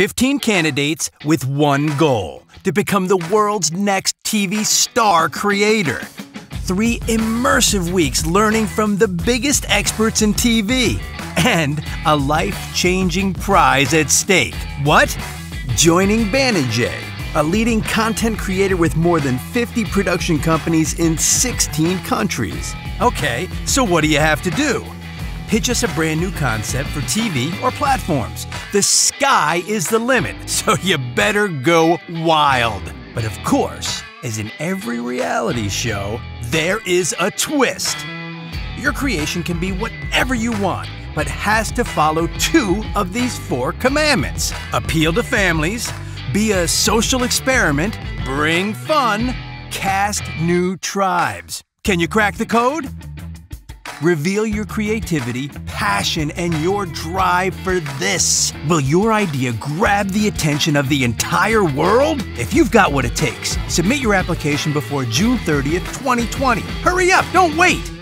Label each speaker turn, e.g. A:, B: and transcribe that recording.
A: 15 candidates with one goal to become the world's next TV star creator. Three immersive weeks learning from the biggest experts in TV and a life changing prize at stake. What? Joining Banijay, a leading content creator with more than 50 production companies in 16 countries. Okay, so what do you have to do? Pitch us a brand new concept for TV or platforms. The sky is the limit, so you better go wild. But of course, as in every reality show, there is a twist. Your creation can be whatever you want, but has to follow two of these four commandments appeal to families, be a social experiment, bring fun, cast new tribes. Can you crack the code? Reveal your creativity, passion, and your drive for this. Will your idea grab the attention of the entire world? If you've got what it takes, submit your application before June 30th, 2020. Hurry up, don't wait!